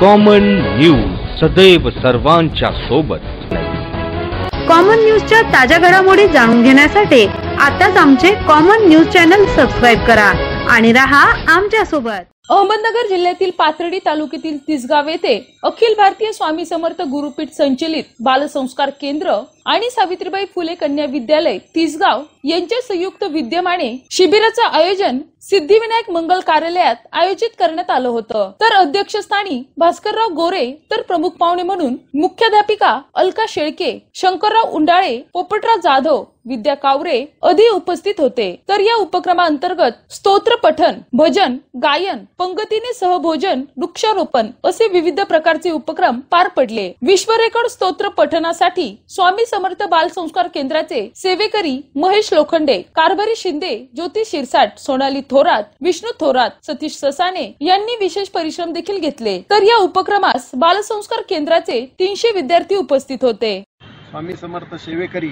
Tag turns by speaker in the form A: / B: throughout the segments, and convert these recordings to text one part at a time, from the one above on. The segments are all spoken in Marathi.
A: कॉमन न्यूज सदैव सर्वांच्या सोबत.
B: कॉमन न्यूजच्या ताज्या घडामोडी जाणून घेण्यासाठी आताच आमचे कॉमन न्यूज चॅनल सबस्क्राईब करा आणि रहा आमच्यासोबत.
C: अहमदनगर जिल्ह्यातील पाथर्डी तालुक्यातील तिसगाव येथे अखिल भारतीय स्वामी समर्थ गुरुपीठ संचलित बालसंस्कार केंद्र आणि सावित्रीबाई फुले कन्या विद्यालय तिसगाव यांच्या संयुक्त विद्यमाने शिबिराचं आयोजन सिद्धिविनायक मंगल कार्यालयात आयोजित करण्यात आलं होतं. तर अध्यक्षस्थानी भास्करराव गोरे तर प्रमुख पाहुणे म्हणून मुख्याध्यापिका अलका शेळके शंकरराव उंडाळे पोपटराव जाधव विद्या कावरे आदी उपस्थित होते. तर या उपक्रमाअंतर्गत स्तोत्र पठन भजन गायन पंगतीने सहभोजन वृक्षारोपण असे विविध प्रकारचे उपक्रम पार पडले. विश्वरेकॉर्ड स्तोत्र पठनासाठी स्वामी समर्थ बाल संस्कार केंद्राचे सेवेकरी महेश लोखंडे कारभारी शिंदे ज्योती शिरसाट सोनाली थोरात विष्णू थोरात सतीश ससाने यांनी विशेष परिश्रम देखील घेतले. तर या उपक्रमास बालसंस्कार केंद्राचे तीनशे विद्यार्थी उपस्थित होते.
D: स्वामी समर्थ सेवेकरी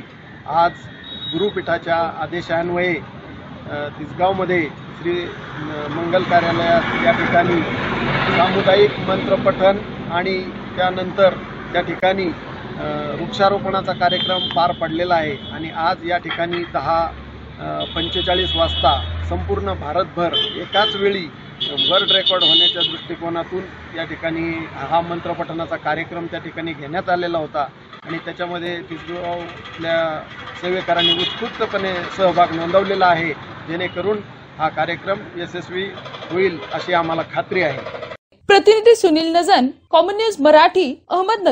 D: आज गुरुपीठाच्या आदेशान्वये अ, तिसगावमध्ये श्री मंगल कार्यालयात या ठिकाणी सामुदायिक मंत्रपठण आणि त्यानंतर त्या ठिकाणी वृक्षारोपणाचा कार्यक्रम पार पडलेला आहे. आणि आज या ठिकाणी दहा पंचेचाळीस वाजता संपूर्ण भारतभर एकाच वेळी वर्ल्ड रेकॉर्ड होण्याच्या दृष्टिकोनातून या ठिकाणी हा मंत्रपठणाचा कार्यक्रम त्या ठिकाणी घेण्यात आलेला होता. आणि त्याच्यामध्ये तिसगावल्या सेवेकरांनी उत्स्फूर्तपणे सहभाग नोंदवलेला आहे. जेणेकरून हा कार्यक्रम यशस्वी होईल अशी आम्हाला खात्री आहे.
C: प्रतिनिधी सुनील नजन कॉमन न्यूज मराठी अहमदनगर.